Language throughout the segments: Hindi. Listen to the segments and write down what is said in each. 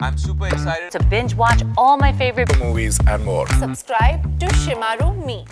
I'm super excited. to binge watch all my favorite movies and more. Subscribe to Shimaru Me.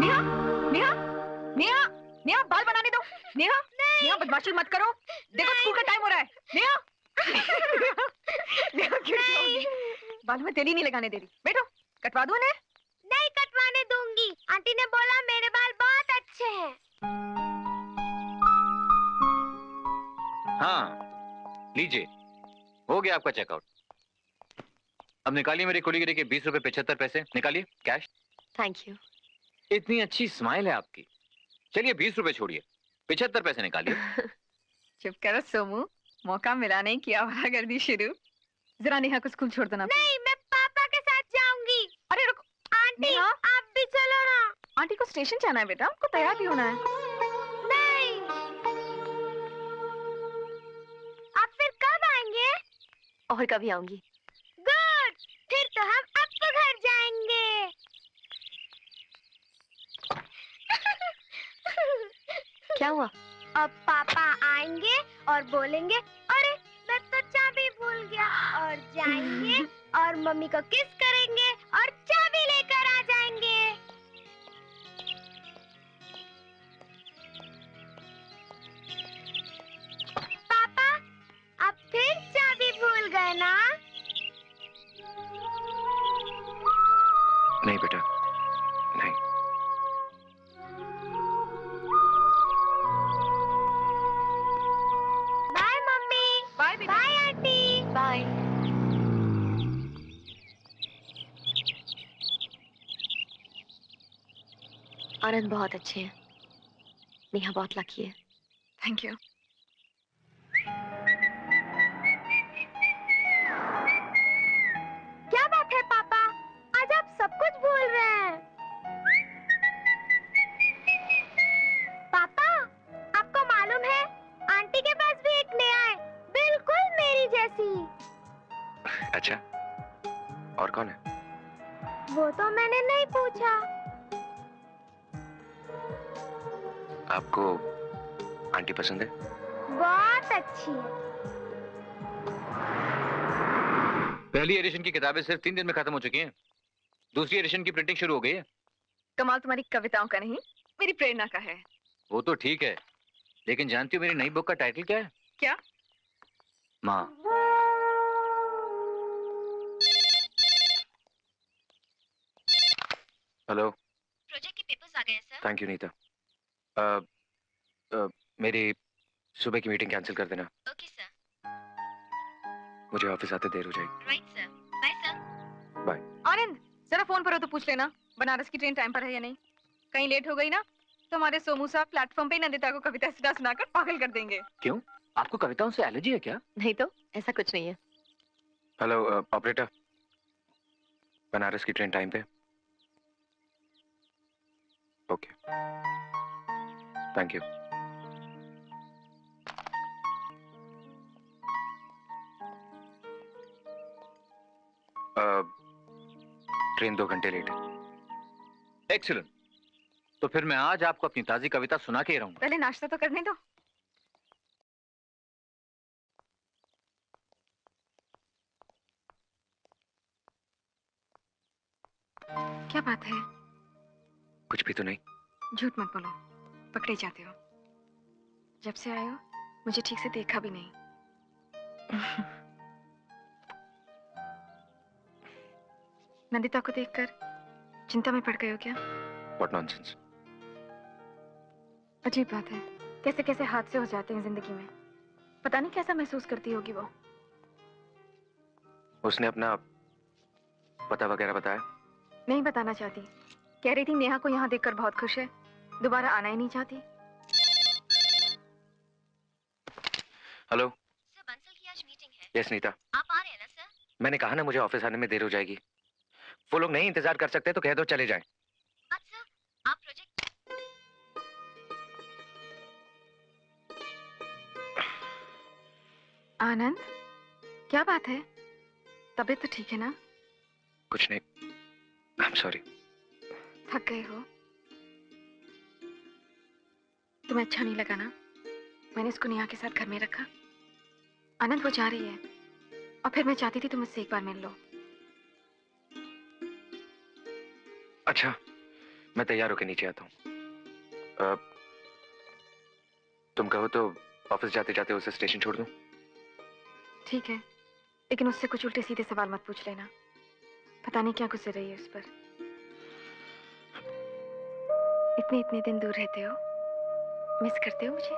Neha Neha Neha Neha बाल बनाने दो नेहा नेहा बदमाशी मत करो देखो स्कूल का टाइम हो रहा है नेहा नेहा क्यों बाल में तेली नहीं लगाने दे रही बैठो कटवा दो ने कटवाने दूँगी। आंटी ने बोला मेरे बाल बहुत अच्छे हैं। हाँ लीजिए। हो गया आपका चेकआउट अब निकालिए मेरी कुलीगिरी के बीस रुपए पचहत्तर पैसे। निकालिए कैश Thank you. इतनी अच्छी स्माइल है आपकी। चलिए बीस रुपए छोड़िए। पिछहत्तर पैसे निकालिए। चुप करो सोमू। मौका मिला नहीं किया वाला गर्दी शुरू। जरा नेहा को स्कूल छोड़ दो ना नहीं मैं पापा के साथ जाऊँगी। अरे रुको। आंटी आंटी को स्टेशन जाना है बेटा आपको तैयार भी होना है। नहीं। आप फिर कब आएँगे? और कभी आऊँगी। गुड। फिर तो हम अब तो घर जाएँगे। क्या हुआ? अब पापा आएँगे और बोलेंगे अरे मैं तो चाबी भूल गया। और जाएँगे और मम्मी को किस करेंगे? बेटा। नहीं। Bye mummy. Bye bye aunty. Bye Anand बहुत अच्छे हैं। नेहा बहुत लकी है। थैंक यू अच्छा और कौन है? वो तो मैंने नहीं पूछा। आपको आंटी पसंद है? बहुत अच्छी है। पहली एडिशन की किताबें सिर्फ़ तीन दिन में खत्म हो चुकी हैं। दूसरी एडिशन की प्रिंटिंग शुरू हो गई है। कमाल तुम्हारी कविताओं का नहीं मेरी प्रेरणा का है। वो तो ठीक है लेकिन जानती हो मेरी नई बुक का टाइटल क्या है? क्या? माँ। हेलो प्रोजेक्ट के पेपर्स आ गए सर थैंक यू नीता अ, अ, मेरी सुबह की मीटिंग कैंसिल कर देना। ओके सर मुझे ऑफ़िस आते देर हो जाएगी। Right sir bye sir bye Anand जरा फ़ोन पर हो तो पूछ लेना बनारस की ट्रेन टाइम पर है या नहीं। कहीं लेट हो गई ना तो हमारे सोमू साहब प्लेटफॉर्म पे नंदिता को कविता सुना सुनाकर पागल कर देंगे। क्यों? आपको कविताओं से एलर्जी है क्या? नहीं तो ऐसा कुछ नहीं है। हेलो ऑपरेटर बनारस की ट्रेन टाइम पे। ओके थैंक यू ट्रेन दो घंटे लेट है। एक्सीलेंट तो फिर मैं आज आपको अपनी ताजी कविता सुना के ही रहूँगा। पहले नाश्ता तो करने दो। क्या बात है? कुछ भी तो नहीं। झूठ मत बोलो। पकड़े जाते हो। जब से आए हो मुझे ठीक से देखा भी नहीं। नंदिता को देखकर चिंता में पड़ गए हो क्या? व्हाट नॉनसेंस अजीब बात है। कैसे कैसे हादसे हो जाते हैं ज़िंदगी में? पता नहीं कैसा महसूस करती होगी वो। उसने अपना पता वगैरह बताया? नहीं बताना चाहती। कह रही थी नेहा को यहाँ देखकर बहुत खुश है। दोबारा आना ही नहीं चाहती। हेलो। सर बंसल की आज मीटिंग है। यस नीता आप आ रहे हैं ना सर? मैंने कहा ना मुझे ऑफ़िस आने में देर हो जाएगी। वो लोग नहीं इंतज़ार कर सकते तो कह दो चले जाएँ। अच्छा आप प्रोजेक्ट आनंद क्या बात है? तबीयत तो ठीक है ना? कुछ नहीं। आई एम सॉरी थक गए हो? तुम्हें अच्छा नहीं लगा ना? मैंने इसको नेहा के साथ घर में रखा। आनंद वो जा रही है। और फिर मैं चाहती थी तुम मुझसे एक बार मिल लो। अच्छा मैं तैयार होकर नीचे आता हूँ। तुम कहो तो ऑफ़िस जाते जाते उसे स्टेशन छोड़ दूँ? ठीक है लेकिन उससे कुछ उल्टे सीधे सवाल मत पूछ लेना। पता नहीं क्या गुजर रही है उस पर। इतने इतने दिन दूर रहते हो? मिस करते हो मुझे?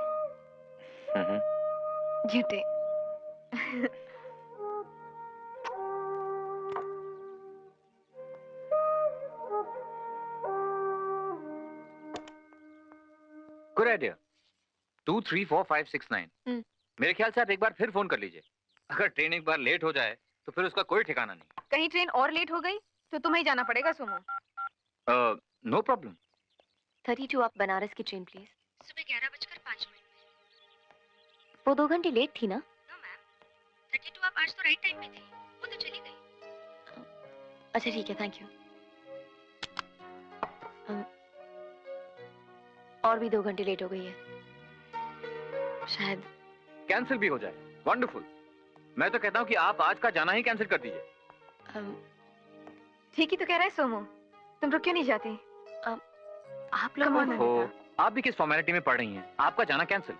हम्म, झूठे। Good idea two three four five six nine. मेरे ख्याल से आप एक बार फिर फ़ोन कर लीजिए। अगर ट्रेन एक बार लेट हो जाए तो फिर उसका कोई ठिकाना नहीं। कहीं ट्रेन और लेट हो गई तो तुम्हें जाना पड़ेगा Sumo no problem thirty two आप बनारस की ट्रेन प्लीज़ सुबह ग्यारह बजकर पाँच मिनट वो दो घंटे लेट थी ना? थर्टी टू आप आज तो राइट टाइम पे थी। वो तो चली गई। अच्छा ठीक है थैंक यू और भी दो घंटे लेट हो गई है। शायद कैंसिल भी हो जाए। वंडरफुल मैं तो कहता हूँ कि आप आज का जाना ही कैंसिल कर दीजिए। ठीक ही तो कह रहा है सोमो। तुम रुक क्यों नहीं जाती? आप लोग तो आप भी किस फॉर्मेलिटी में पढ़ रही हैं? आपका जाना कैंसिल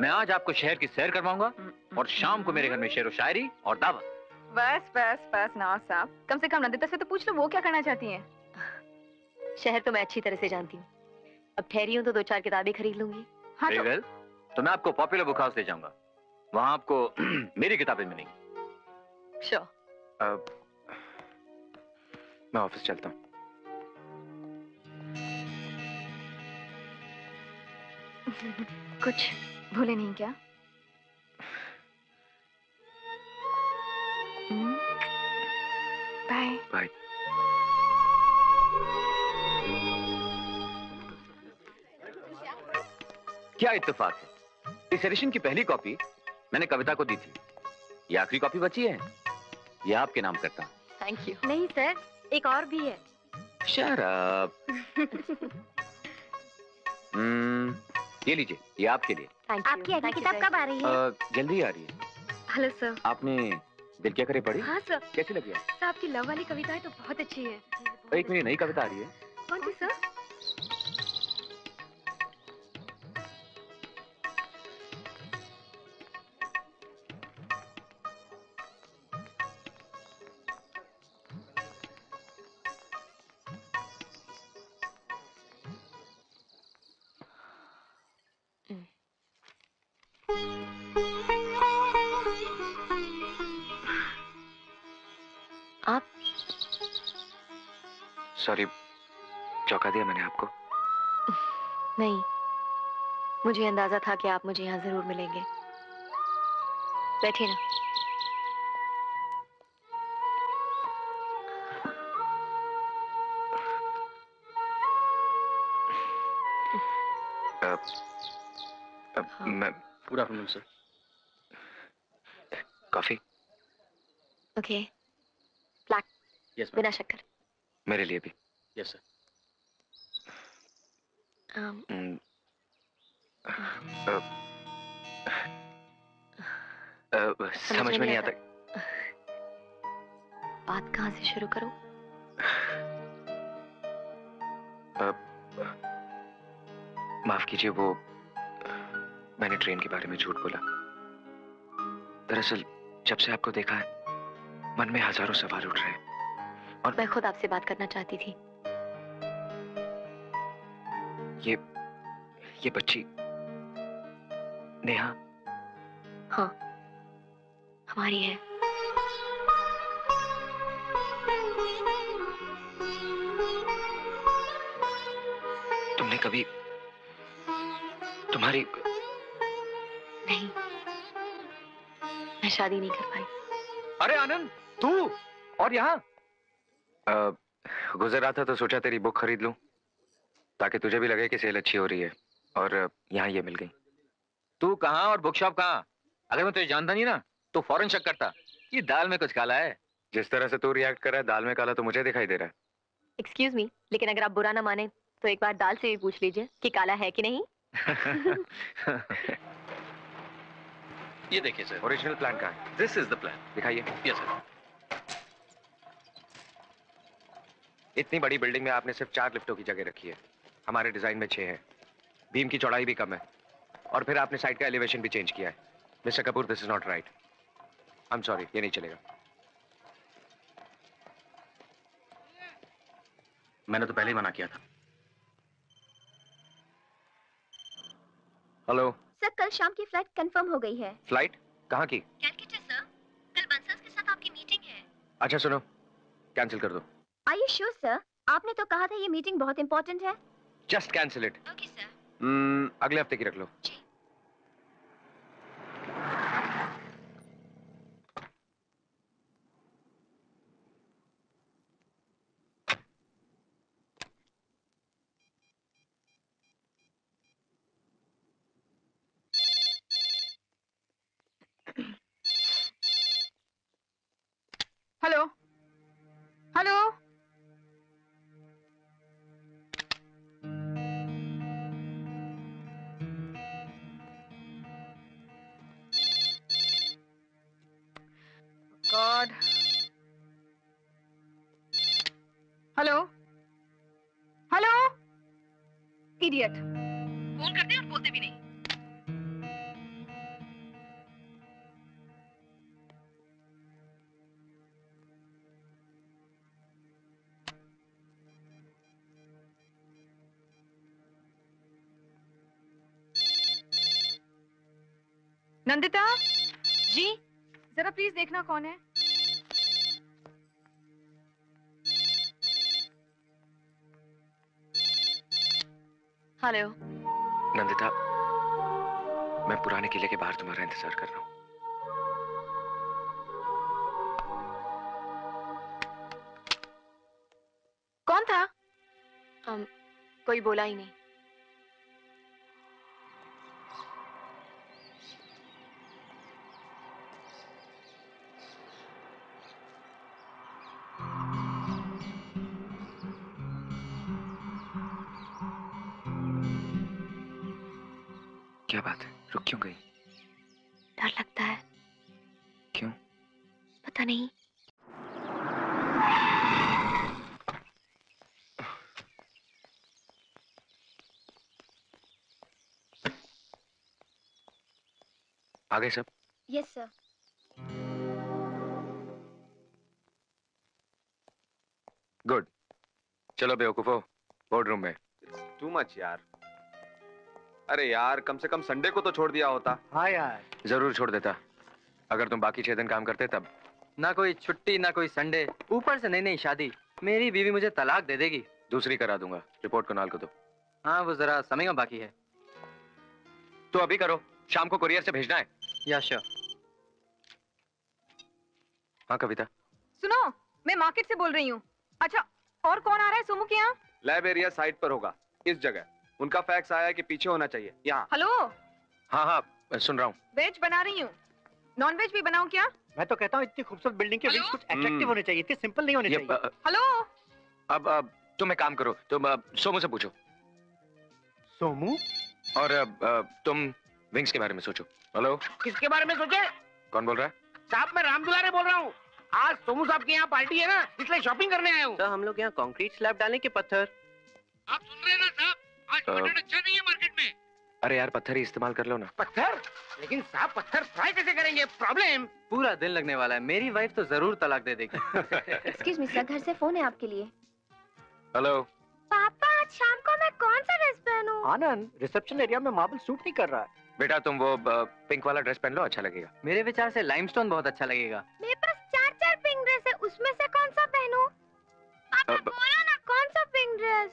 मैं आज आपको शहर की सैर करवाऊँगा और शाम को मेरे घर में शेर शायरी और दावत बस बस बस नवाब साहब कम से कम नंदिता से तो पूछ लो वो क्या करना चाहती हैं? शहर तो मैं अच्छी तरह से जानती हूँ। अब ठहरी हूँ तो दो चार किताबें खरीद लूँगी। हाँ तो तो मैं आपको पॉपुलर बुक हाउस ले जाऊँगा। वहाँ आपको मेरी किताबें मिलेंगी। श्योर मैं ऑफ़िस चलता हूँ। कुछ भूले नहीं क्या? हम्म? बाय बाय क्या इत्तेफाक है? इस एडिशन की पहली कॉपी मैंने कविता को दी थी। ये आखिरी कॉपी बची है? ये आपके नाम करता हूँ। थैंक यू नहीं सर एक और भी है। शराब हम्म, ये लीजिए ये आपके लिए। आपकी अगली किताब कब आ रही है? जल्दी आ रही है। Hello sir. आपने दिल क्या करे पढ़ी? हाँ सर। कैसी लगी आपकी लव वाली कविताएँ तो बहुत अच्छी है। एक मेरी नई कविता आ रही है। कौन सी सर? सॉरी चौंका दिया मैंने आपको। नहीं मुझे अंदाज़ा था कि आप मुझे यहाँ ज़रूर मिलेंगे। बैठिए ना। अ, अ, हाँ। मैं good afternoon sir coffee? Okay. Yes बिना शक्कर। मेरे लिए भी। यस सर अम, हम्म, अ, अ, समझ में नहीं आता। बात कहाँ से शुरू करूँ? माफ़ कीजिए वो मैंने ट्रेन के बारे में झूठ बोला। दरअसल जब से आपको देखा है मन में हज़ारों सवाल उठ रहे हैं। मैं खुद आपसे बात करना चाहती थी। ये ये बच्ची नेहा। हाँ हमारी है। तुमने कभी तुम्हारी नहीं मैं शादी नहीं कर पाई। अरे आनंद तू और यहाँ। गुजर रहा था तो सोचा तेरी बुक खरीद लूँ ताकि तुझे भी लगे कि सेल अच्छी हो रही है और यहाँ ये मिल गई। तू कहाँ और बुक शॉप कहाँ? अगर मैं तुझे जानता नहीं ना तो फ़ौरन शक करता ये दाल में कुछ काला है। जिस तरह से तू रिएक्ट कर रहा है दाल में काला तो मुझे दिखाई दे रहा है। एक्सक्यूज मी लेकिन अगर आप बुरा ना माने तो एक बार दाल से भी पूछ लीजिए कि काला है कि नहीं। ये देखिए सर ओरिजिनल प्लान कहाँ है? दिस इज़ द प्लान दिखाइए। यस सर इतनी बड़ी बिल्डिंग में आपने सिर्फ़ चार लिफ्टों की जगह रखी है। हमारे डिज़ाइन में छह है। बीम की चौड़ाई भी कम है। और फिर आपने साइड का एलिवेशन भी चेंज किया है। Mister Kapoor this is not right I am sorry ये नहीं चलेगा। मैंने तो पहले ही मना किया था। हेलो सर कल शाम की फ़्लाइट कंफर्म हो गई है। फ़्लाइट कहाँ की? कैलकटा सर कल बंसल्स के साथ आपकी मीटिंग है। अच्छा सुनो। कैंसिल कर दो। आर यू श्योर सर आपने तो कहा था ये मीटिंग बहुत इंपॉर्टेंट है। Just cancel it okay sir अगले हफ़्ते की रख लो। हेलो इडियट फ़ोन करते हैं और बोलते भी नहीं। नंदिता? जी? जरा प्लीज़ देखना कौन है। हेलो नंदिता मैं पुराने किले के बाहर तुम्हारा इंतज़ार कर रहा हूँ। कौन था? um, कोई बोला ही नहीं। क्या बात है? रुक क्यों गई? डर लगता है। क्यों? पता नहीं। आ गए सब? यस सर गुड चलो बेवकूफो बोर्ड रूम में टू मच यार। अरे यार कम से कम संडे को तो छोड़ दिया होता। हाँ यार। ज़रूर छोड़ देता। अगर तुम बाकी छह दिन काम करते तब। ना कोई छुट्टी ना कोई संडे ऊपर से नई नई शादी। मेरी बीवी मुझे तलाक दे देगी। दूसरी करा दूँगा। रिपोर्ट कुणाल को दो। हाँ वो जरा समय में बाकी है। तो अभी करो। शाम को कुरियर से भेजना है। या श्योर हाँ कविता। सुनो मैं मार्केट से बोल रही हूँ। अच्छा और कौन आ रहा है सोमू के यहाँ? लैब एरिया साइट पर होगा। इस जगह। उनका फैक्स आया है कि पीछे होना चाहिए। यहाँ। हेलो हाँ हाँ मैं सुन रहा हूँ। वेज बना रही हूँ। नॉन वेज भी बनाऊँ क्या? मैं तो कहता हूँ इतनी खूबसूरत बिल्डिंग के विंग्स कुछ अट्रैक्टिव हम्म। होने चाहिए इतने सिंपल नहीं होने चाहिए। हेलो अब अब तुम एक काम करो तुम सोमू से पूछो। सोमू? और अ, अ, तुम विंग्स के बारे में सोचो। हेलो किसके बारे में सोचे? कौन बोल रहा है? साहब मैं राम दुलारे बोल रहा हूँ। आज सोमू साहब के यहाँ पार्टी है ना इसलिए शॉपिंग करने आया हूँ। तो हम लोग यहाँ कंक्रीट स्लैब डालें के पत्थर? आप सुन रहे हैं ना साहब? आज अच्छा नहीं है मार्केट में। अरे यार पत्थर ही इस्तेमाल कर लो ना। पत्थर? लेकिन साहब पत्थर फ्राई कैसे करेंगे? प्रॉब्लम पूरा दिन लगने वाला है। मेरी वाइफ तो ज़रूर तलाक दे देगी। एक्सक्यूज मी सर घर से फ़ोन है आपके लिए। हेलो पापा आज शाम को मैं कौन सा ड्रेस पहनूं? आनंद रिसेप्शन एरिया में मार्बल सूट नहीं कर रहा है। बेटा तुम वो पिंक वाला ड्रेस पहन लो अच्छा लगेगा। मेरे विचार से लाइमस्टोन बहुत अच्छा लगेगा। मेरे पास चार चार पिंक ड्रेस है उसमें से कौन सा पहनूं? पापा बोलो ना कौन सा पिंक ड्रेस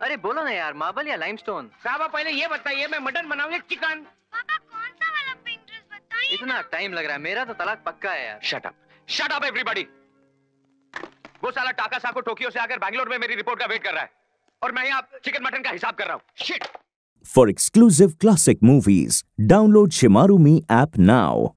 अरे बोलो ना यार मार्बल या लाइमस्टोन? साहब आप पहले ये बताइए मैं मटन बनाऊँ या चिकन? पापा कौन सा वाला पिंक ड्रेस बताइए इतना टाइम लग रहा है मेरा तो तलाक पक्का है यार। Shut up shut up everybody वो साला टाका साको टोक्यो से आकर बैंगलोर में मेरी रिपोर्ट का वेट कर रहा है। और मैं यहाँ चिकन मटन का हिसाब कर रहा हूँ। Shit for exclusive classic movies download Shemaroo me app now.